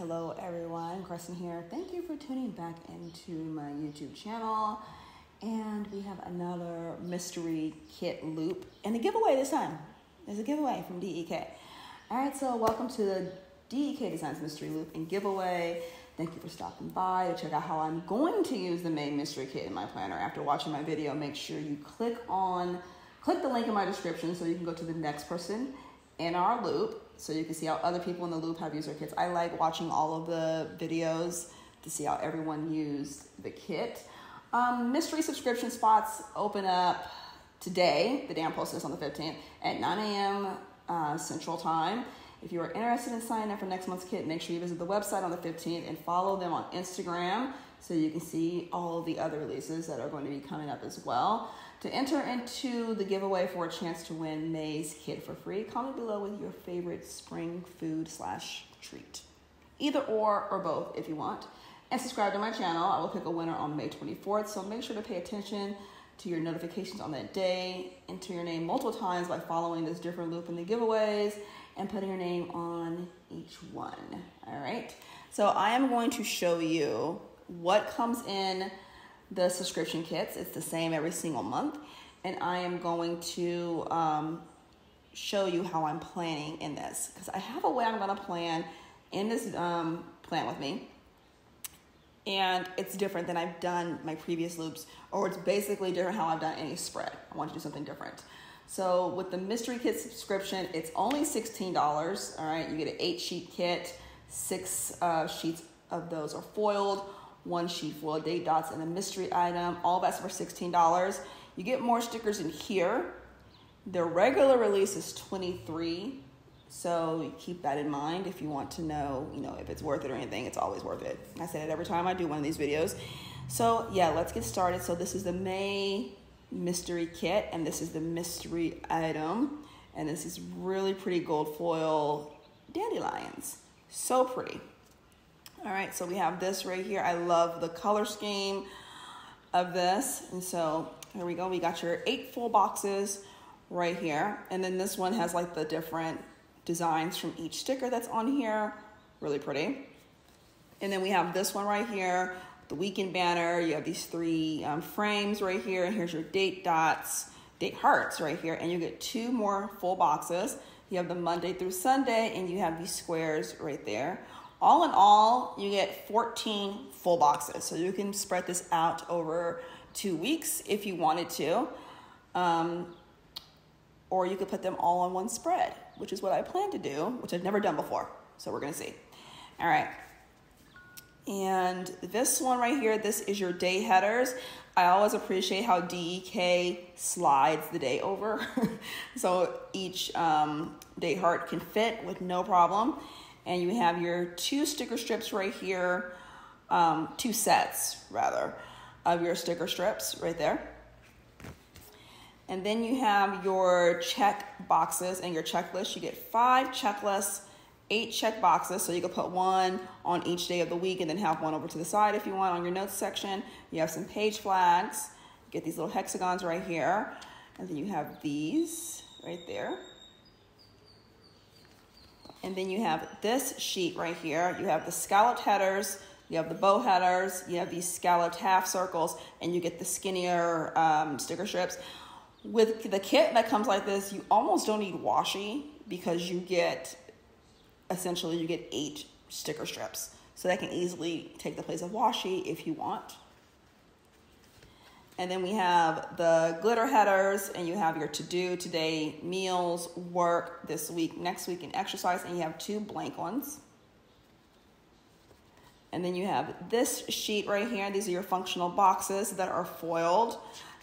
Hello, everyone. Kristen here. Thank you for tuning back into my YouTube channel. And we have another mystery kit loop and a giveaway this time. There's a giveaway from DEK. All right, so welcome to the DEK Designs Mystery Loop and giveaway. Thank you for stopping by to check out how I'm going to use the May Mystery Kit in my planner. After watching my video, make sure you click on, click the link in my description so you can go to the next person in our loop so you can see how other people in the loop have used their kits. I like watching all of the videos to see how everyone used the kit. Um, mystery subscription spots open up today. The damn post is on the 15th at 9 a.m. Uh, Central Time. If you are interested in signing up for next month's kit, make sure you visit the website on the 15th and follow them on Instagram so you can see all the other releases that are going to be coming up as well. To enter into the giveaway for a chance to win May's kit for free, comment below with your favorite spring food slash treat. Either or or both if you want. And subscribe to my channel. I will pick a winner on May 24th, so make sure to pay attention to your notifications on that day. Enter your name multiple times by following this different loop in the giveaways and putting your name on each one. All right. So I am going to show you what comes in the subscription kits. It's the same every single month. And I am going to um, show you how I'm planning in this because I have a way I'm going to plan in this um, plan with me. And it's different than I've done my previous loops, or it's basically different how I've done any spread. I want to do something different. So with the mystery kit subscription, it's only $16. All right, you get an eight sheet kit, six uh, sheets of those are foiled one sheet full of date dots and a mystery item. All that's for $16. You get more stickers in here. The regular release is 23 so keep that in mind if you want to know, you know, if it's worth it or anything, it's always worth it. I say it every time I do one of these videos. So yeah, let's get started. So this is the May mystery kit and this is the mystery item. And this is really pretty gold foil dandelions. So pretty. All right, so we have this right here. I love the color scheme of this. And so here we go. We got your eight full boxes right here. And then this one has like the different designs from each sticker that's on here. Really pretty. And then we have this one right here, the weekend banner. You have these three um, frames right here. And here's your date dots, date hearts right here. And you get two more full boxes. You have the Monday through Sunday, and you have these squares right there. All in all, you get 14 full boxes. So you can spread this out over two weeks if you wanted to. Um, or you could put them all on one spread, which is what I plan to do, which I've never done before. So we're gonna see. All right. And this one right here, this is your day headers. I always appreciate how DEK slides the day over. so each um, day heart can fit with no problem and you have your two sticker strips right here, um, two sets rather, of your sticker strips right there. And then you have your check boxes and your checklist. You get five checklists, eight check boxes. So you can put one on each day of the week and then have one over to the side if you want on your notes section. You have some page flags. You get these little hexagons right here. And then you have these right there. And then you have this sheet right here. You have the scalloped headers, you have the bow headers, you have these scalloped half circles, and you get the skinnier um, sticker strips. With the kit that comes like this, you almost don't need washi because you get, essentially you get eight sticker strips. So that can easily take the place of washi if you want. And then we have the glitter headers, and you have your to do today, meals, work, this week, next week, and exercise, and you have two blank ones. And then you have this sheet right here. These are your functional boxes that are foiled.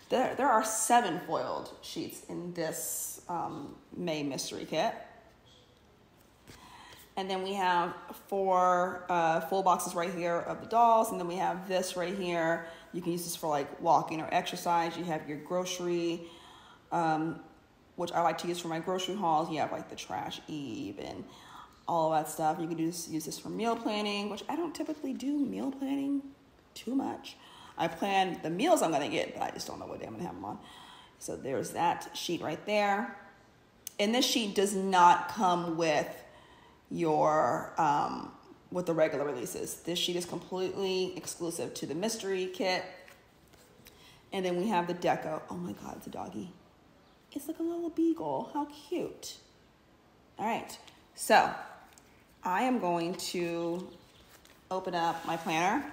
There, there are seven foiled sheets in this um, May mystery kit. And then we have four uh, full boxes right here of the dolls. And then we have this right here you can use this for like walking or exercise. You have your grocery, um, which I like to use for my grocery hauls. You have like the trash eve and all of that stuff. You can use, use this for meal planning, which I don't typically do meal planning too much. I plan the meals I'm gonna get, but I just don't know what day I'm gonna have them on. So there's that sheet right there. And this sheet does not come with your um, with the regular releases. This sheet is completely exclusive to the mystery kit. And then we have the deco. Oh my God, it's a doggy. It's like a little beagle. How cute. All right, so I am going to open up my planner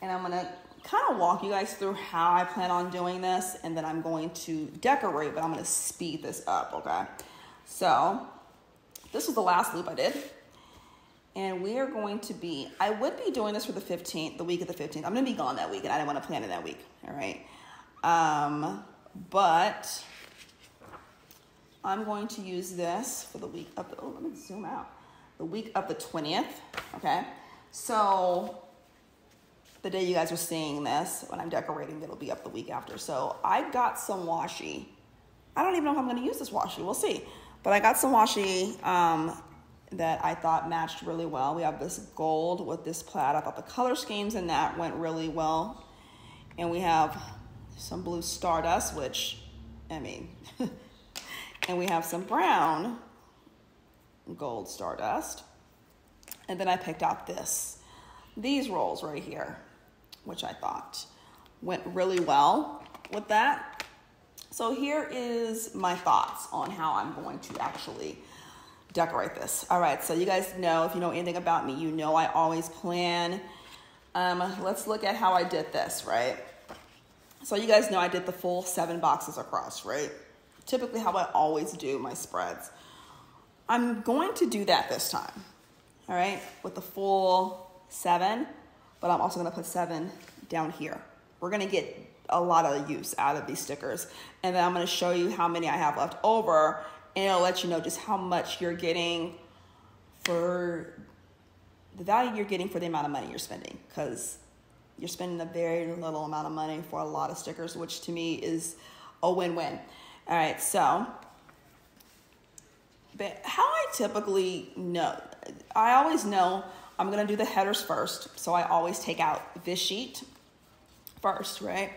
and I'm gonna kind of walk you guys through how I plan on doing this and then I'm going to decorate, but I'm gonna speed this up, okay? So this was the last loop I did. And we are going to be, I would be doing this for the 15th, the week of the 15th. I'm gonna be gone that week and I didn't wanna plan it that week, all right? Um, but I'm going to use this for the week of the, oh, let me zoom out. The week of the 20th, okay? So the day you guys are seeing this, when I'm decorating, it'll be up the week after. So I got some washi. I don't even know if I'm gonna use this washi, we'll see. But I got some washi um, that I thought matched really well. We have this gold with this plaid. I thought the color schemes in that went really well. And we have some blue stardust, which, I mean, and we have some brown gold stardust. And then I picked out this, these rolls right here, which I thought went really well with that. So here is my thoughts on how I'm going to actually decorate this. All right, so you guys know, if you know anything about me, you know I always plan. Um, let's look at how I did this, right? So you guys know I did the full seven boxes across, right? Typically how I always do my spreads. I'm going to do that this time, all right, with the full seven, but I'm also gonna put seven down here. We're gonna get a lot of use out of these stickers. And then I'm gonna show you how many I have left over and it'll let you know just how much you're getting for the value you're getting for the amount of money you're spending because you're spending a very little amount of money for a lot of stickers, which to me is a win-win. All right, so but how I typically know, I always know I'm gonna do the headers first. So I always take out this sheet first, right?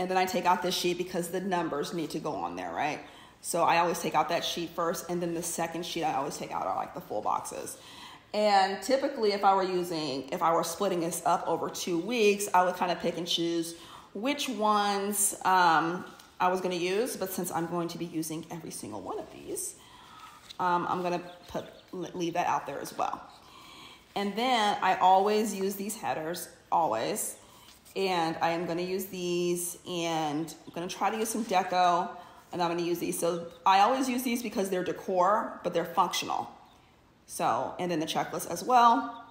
And then I take out this sheet because the numbers need to go on there, right? So I always take out that sheet first, and then the second sheet I always take out are like the full boxes. And typically, if I were using, if I were splitting this up over two weeks, I would kind of pick and choose which ones um, I was going to use. But since I'm going to be using every single one of these, um, I'm going to put leave that out there as well. And then I always use these headers, always. And I am going to use these, and I'm going to try to use some deco and I'm gonna use these. So I always use these because they're decor, but they're functional. So, and then the checklist as well.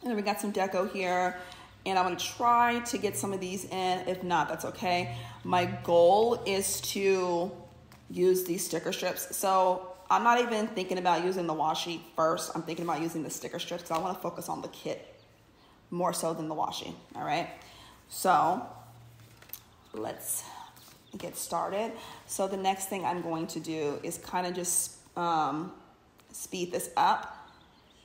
And then we got some deco here. And I'm gonna try to get some of these in. If not, that's okay. My goal is to use these sticker strips. So I'm not even thinking about using the washi first. I'm thinking about using the sticker strips because I wanna focus on the kit more so than the washi, all right? So let's get started. So the next thing I'm going to do is kind of just um, speed this up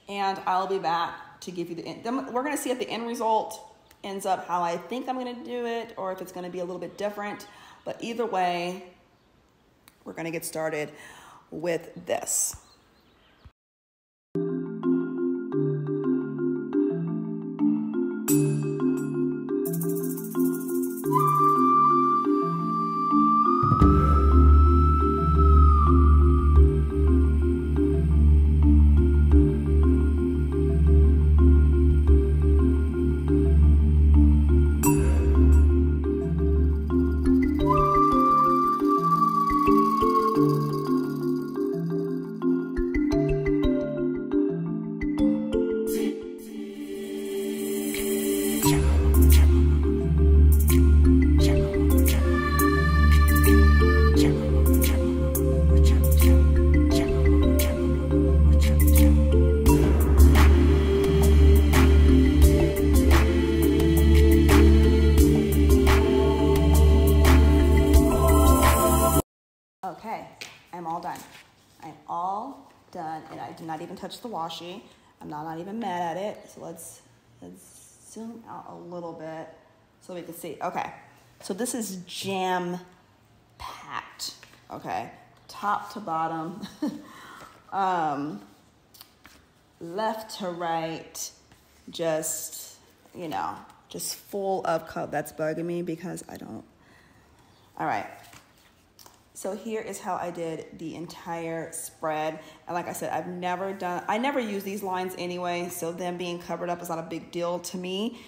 and I'll be back to give you the end. We're gonna see if the end result ends up how I think I'm gonna do it or if it's gonna be a little bit different. But either way, we're gonna get started with this. Touch the washi. I'm not, not even mad at it. So let's, let's zoom out a little bit so we can see. Okay, so this is jam packed, okay? Top to bottom. um, left to right, just, you know, just full of color. That's bugging me because I don't. All right. So here is how I did the entire spread. And like I said, I've never done, I never use these lines anyway. So them being covered up is not a big deal to me.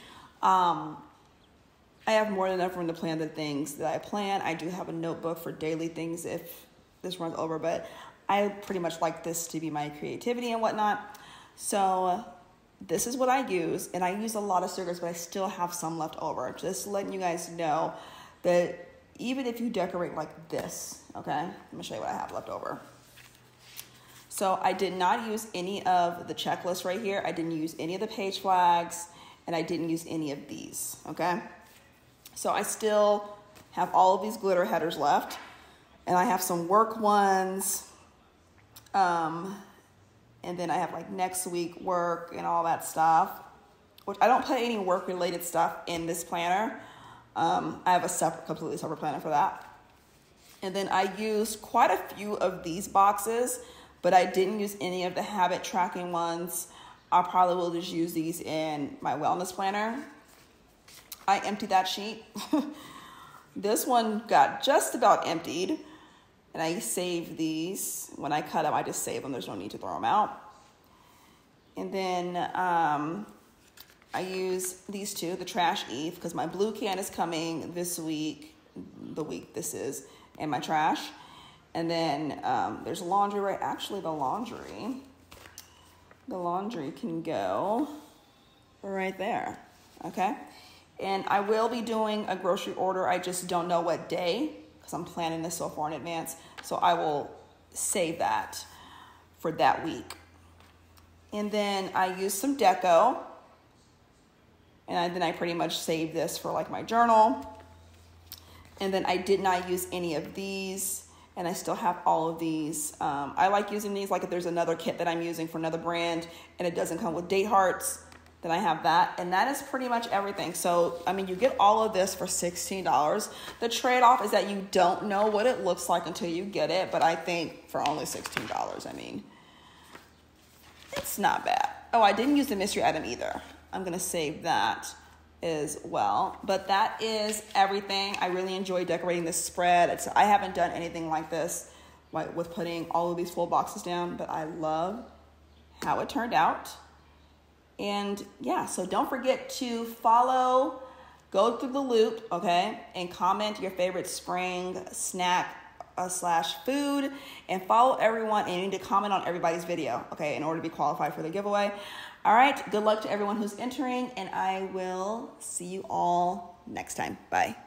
Um, I have more than enough room to plan the things that I plan. I do have a notebook for daily things if this runs over, but I pretty much like this to be my creativity and whatnot. So this is what I use, and I use a lot of stickers, but I still have some left over. Just letting you guys know that even if you decorate like this, okay, let me show you what I have left over. So I did not use any of the checklist right here. I didn't use any of the page flags, and I didn't use any of these, okay? So I still have all of these glitter headers left, and I have some work ones, um, and then I have like next week work and all that stuff, which I don't put any work related stuff in this planner. Um, I have a separate, completely separate planner for that. And then I used quite a few of these boxes, but I didn't use any of the habit tracking ones. I probably will just use these in my wellness planner. I emptied that sheet. this one got just about emptied and I save these. When I cut them, I just save them. There's no need to throw them out. And then um, I use these two, the Trash Eve, because my blue can is coming this week, the week this is, and my trash. And then um, there's laundry, right? Actually, the laundry, the laundry can go right there, okay? And I will be doing a grocery order. I just don't know what day because I'm planning this so far in advance. So I will save that for that week. And then I use some deco. And I, then I pretty much save this for like my journal. And then I did not use any of these. And I still have all of these. Um, I like using these like if there's another kit that I'm using for another brand and it doesn't come with date hearts then I have that. And that is pretty much everything. So, I mean, you get all of this for $16. The trade off is that you don't know what it looks like until you get it. But I think for only $16, I mean, it's not bad. Oh, I didn't use the mystery item either. I'm going to save that as well. But that is everything. I really enjoy decorating this spread. It's, I haven't done anything like this with putting all of these full boxes down, but I love how it turned out. And yeah, so don't forget to follow, go through the loop, okay, and comment your favorite spring snack uh, slash food and follow everyone and you need to comment on everybody's video, okay, in order to be qualified for the giveaway. All right, good luck to everyone who's entering, and I will see you all next time. Bye.